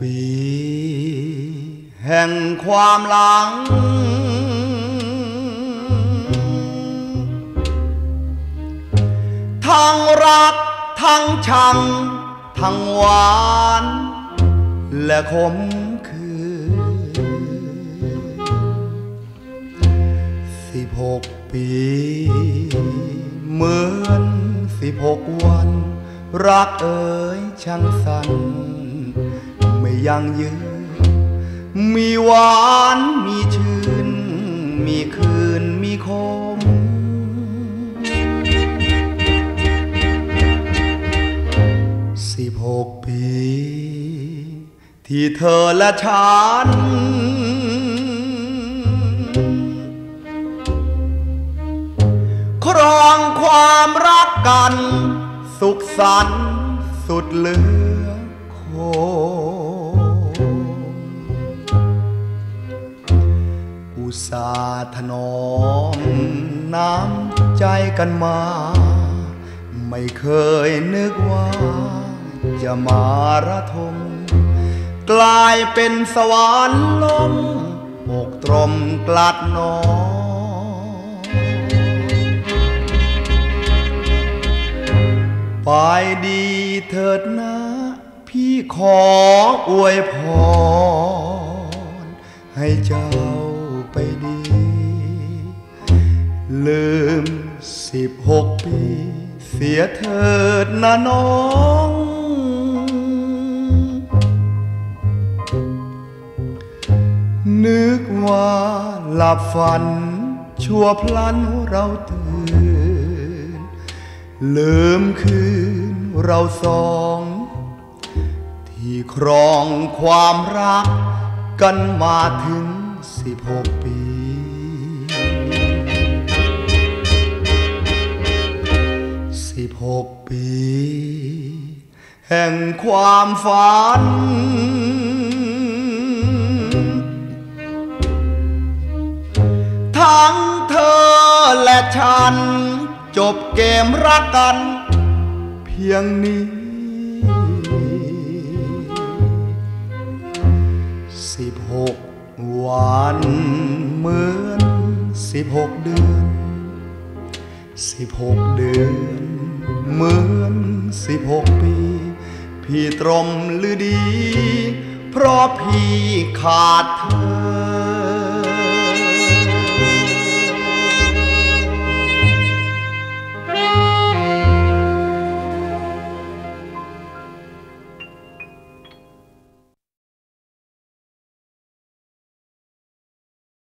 ปี แห่งความหลัง ทั้งรัก ทั้งชัง ทั้งหวาน และขมคือ สิบหกปี เหมือนสิบหกวัน รักเอ๋ยช่างสั้น ไม่ยังยืน มีหวานมีชื่น มีคืนมีคม สิบหกปี ที่เธอและฉัน ครองความรักกัน สุขสันต์สุดเหลือค ตสาห์ถนอมน้ำใจกันมา ไม่เคยนึกว่า จะมาระทม กลายเป็นสวรรค์ลมอกตรมกลัดนอไปดีเถิดนะ พี่ขออวยพรให้เจ้า ดี ลืมสิบหกปี เสียเถิดนะน้อง นึกว่าหลับฝัน ชั่วพลันเราตื่น ลืมคืนเราสองที่ครองความรักกันมาถึงสิบหกปี แห่งความฝัน ทั้งเธอและฉัน จบเกมรักกัน เพียงนี้ สิบหกวันเหมือนสิบหกเดือนสิบหกเดือนเหมือนสิบหกปี พี่ตรมหรือดี เพราะพี่ขาดเธอ